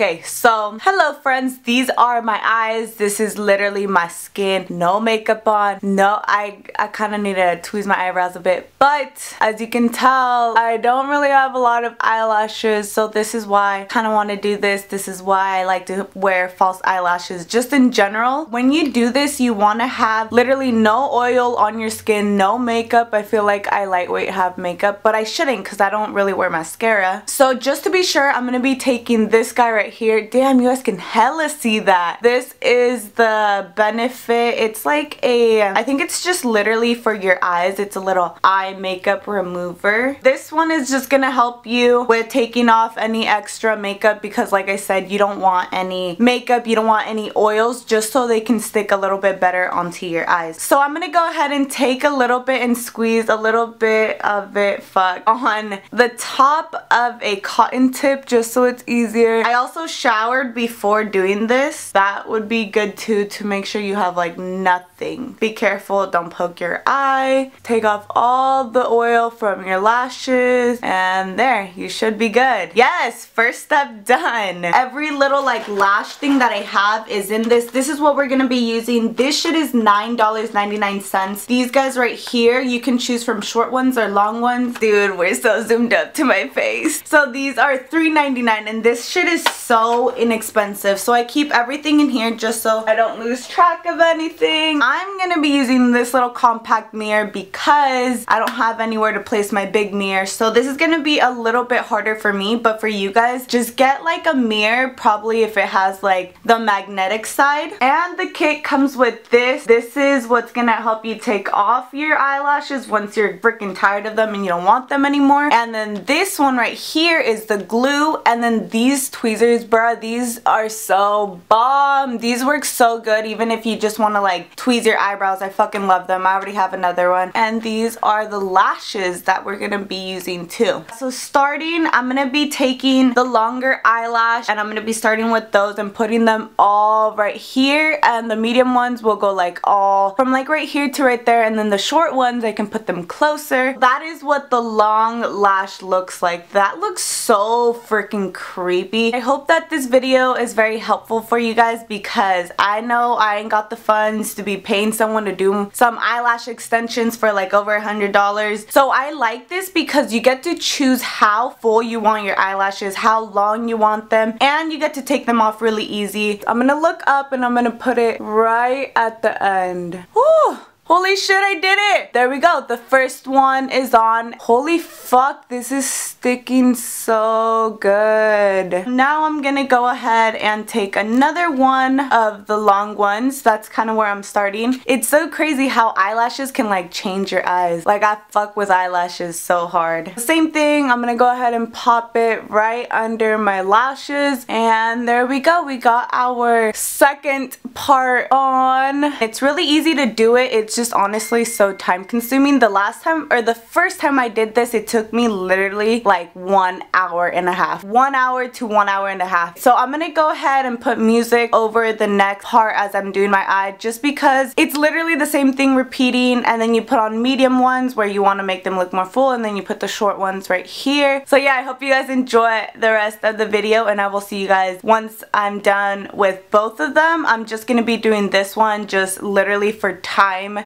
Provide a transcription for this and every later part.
Okay, so hello friends, these are my eyes. This is literally my skin. No makeup on. No, I, I kind of need to tweeze my eyebrows a bit. But as you can tell, I don't really have a lot of eyelashes. So this is why I kind of want to do this. This is why I like to wear false eyelashes just in general. When you do this, you want to have literally no oil on your skin, no makeup. I feel like I lightweight have makeup, but I shouldn't because I don't really wear mascara. So just to be sure, I'm going to be taking this guy right here. Damn, you guys can hella see that. This is the Benefit. It's like a, I think it's just literally for your eyes. It's a little eye makeup remover. This one is just gonna help you with taking off any extra makeup because like I said, you don't want any makeup, you don't want any oils just so they can stick a little bit better onto your eyes. So I'm gonna go ahead and take a little bit and squeeze a little bit of it, fuck, on the top of a cotton tip just so it's easier. I also showered before doing this. That would be good too to make sure you have like nothing. Be careful, don't poke your eye. Take off all the oil from your lashes and there, you should be good. Yes, first step done. Every little like lash thing that I have is in this. This is what we're gonna be using. This shit is $9.99. These guys right here, you can choose from short ones or long ones. Dude, we're so zoomed up to my face. So these are $3.99 and this shit is so inexpensive. So I keep everything in here just so I don't lose track of anything. I'm gonna be using this little compact mirror because I don't have anywhere to place my big mirror. So this is gonna be a little bit harder for me, but for you guys, just get like a mirror, probably if it has like the magnetic side. And the kit comes with this. This is what's gonna help you take off your eyelashes once you're freaking tired of them and you don't want them anymore. And then this one right here is the glue and then these tweezers, bruh, these are so bomb. These work so good even if you just want to like tweeze your eyebrows. I fucking love them. I already have another one. And these are the lashes that we're to be using too. So starting, I'm to be taking the longer eyelash and I'm to be starting with those and putting them all right here. And the medium ones will go like all from like right here to right there. And then the short ones, I can put them closer. That is what the long lash looks like. That looks so freaking creepy. I hope that this video is very helpful for you guys because I know I ain't got the funds to be paying someone to do some eyelash extensions for like over a hundred dollars. So I like this because you get to choose how full you want your eyelashes, how long you want them, and you get to take them off really easy. I'm gonna look up and I'm gonna put it right at the end. Woo! Holy shit, I did it! There we go. The first one is on. Holy fuck, this is sticking so good. Now I'm gonna go ahead and take another one of the long ones. That's kind of where I'm starting. It's so crazy how eyelashes can like change your eyes. Like I fuck with eyelashes so hard. Same thing, I'm gonna go ahead and pop it right under my lashes. And there we go. We got our second part on. It's really easy to do it. It's just honestly so time consuming. The last time or the first time I did this it took me literally like one hour and a half. One hour to one hour and a half. So I'm gonna go ahead and put music over the next part as I'm doing my eye just because it's literally the same thing repeating and then you put on medium ones where you want to make them look more full and then you put the short ones right here. So yeah I hope you guys enjoy the rest of the video and I will see you guys once I'm done with both of them. I'm just gonna be doing this one just literally for time.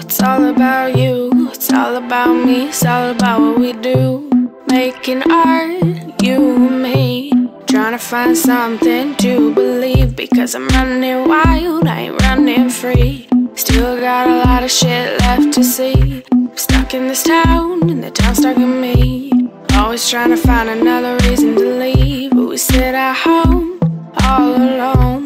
It's all about you, it's all about me, it's all about what we do. Making art, you and me, trying to find something to believe. Because I'm running wild, I ain't running free. Still got a lot of shit left to see. I'm stuck in this town, and the town's stuck in me. Always trying to find another reason to leave, but we sit at home, all alone.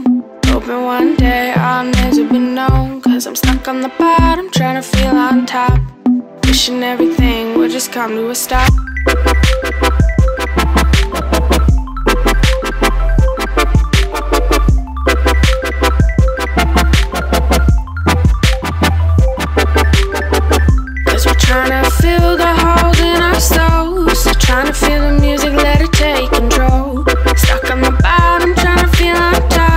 Stuck on the bottom trying to feel on top. Wishing everything would just come to a stop. Cause we're trying to fill the holes in our souls Trying to feel the music, let it take control. Stuck on the bottom, trying to feel on top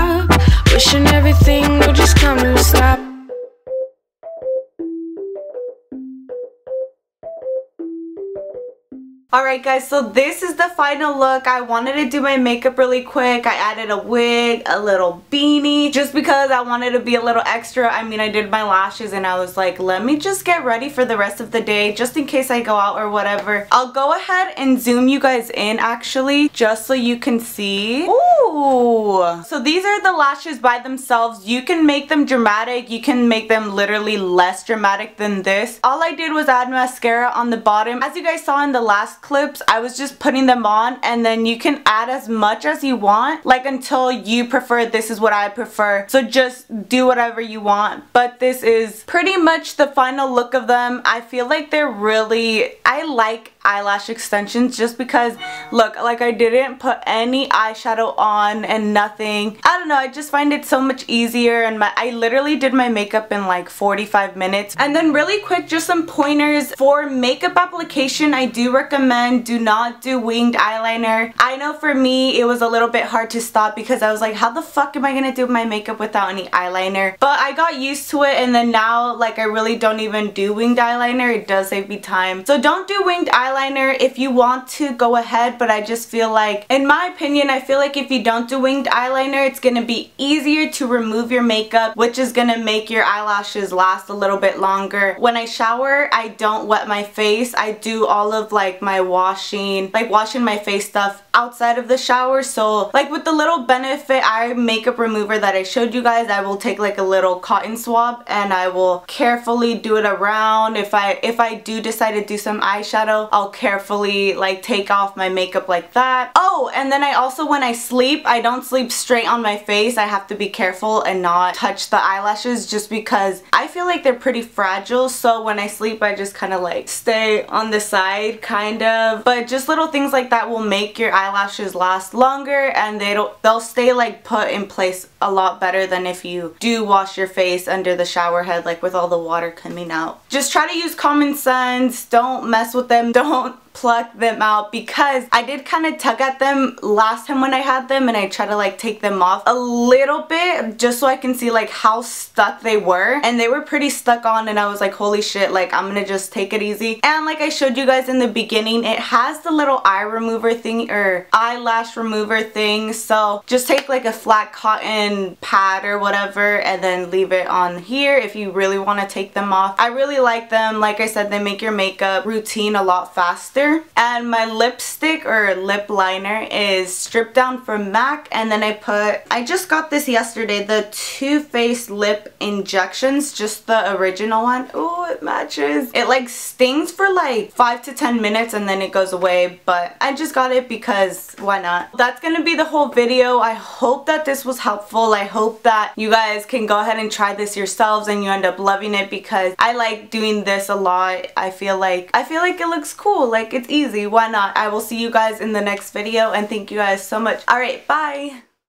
Alright guys, so this is the final look. I wanted to do my makeup really quick. I added a wig, a little beanie, just because I wanted to be a little extra. I mean, I did my lashes and I was like, let me just get ready for the rest of the day, just in case I go out or whatever. I'll go ahead and zoom you guys in actually, just so you can see. Ooh! So these are the lashes by themselves. You can make them dramatic. You can make them literally less dramatic than this. All I did was add mascara on the bottom. As you guys saw in the last clips, I was just putting them on and then you can add as much as you want, like until you prefer this is what I prefer. So just do whatever you want. But this is pretty much the final look of them. I feel like they're really, I like eyelash extensions just because look like I didn't put any eyeshadow on and nothing. I don't know I just find it so much easier and my I literally did my makeup in like 45 minutes. And then really quick just some pointers. For makeup application I do recommend do not do winged eyeliner. I know for me it was a little bit hard to stop because I was like how the fuck am I gonna do my makeup without any eyeliner? But I got used to it and then now like I really don't even do winged eyeliner. It does save me time. So don't do winged eyeliner eyeliner if you want to go ahead but I just feel like in my opinion I feel like if you don't do winged eyeliner it's gonna be easier to remove your makeup which is gonna make your eyelashes last a little bit longer. When I shower I don't wet my face. I do all of like my washing like washing my face stuff outside of the shower. So like with the little benefit eye makeup remover that I showed you guys I will take like a little cotton swab and I will carefully do it around. If I if I do decide to do some eyeshadow I'll carefully like take off my makeup like that oh and then I also when I sleep I don't sleep straight on my face I have to be careful and not touch the eyelashes just because I feel like they're pretty fragile so when I sleep I just kind of like stay on the side kind of but just little things like that will make your eyelashes last longer and they don't they'll stay like put in place a lot better than if you do wash your face under the shower head like with all the water coming out. Just try to use common sense. Don't mess with them. Don't don't pluck them out because I did kind of tug at them last time when I had them and I try to like take them off a little bit just so I can see like how stuck they were. And they were pretty stuck on and I was like holy shit like I'm gonna just take it easy. And like I showed you guys in the beginning it has the little eye remover thing or eyelash remover thing. So just take like a flat cotton pad or whatever and then leave it on here if you really want to take them off. I really like them. Like I said they make your makeup routine a lot faster and my lipstick or lip liner is Stripdown from MAC and then I put I just got this yesterday the Too Faced lip injections just the original one. Oh it matches. It like stings for like 5 to 10 minutes and then it goes away but I just got it because why not? That's gonna be the whole video. I hope that this was helpful. I hope that you guys can go ahead and try this yourselves and you end up loving it because I like doing this a lot. I feel like I feel like it looks cool. Like it's easy. Why not? I will see you guys in the next video and thank you guys so much. Alright bye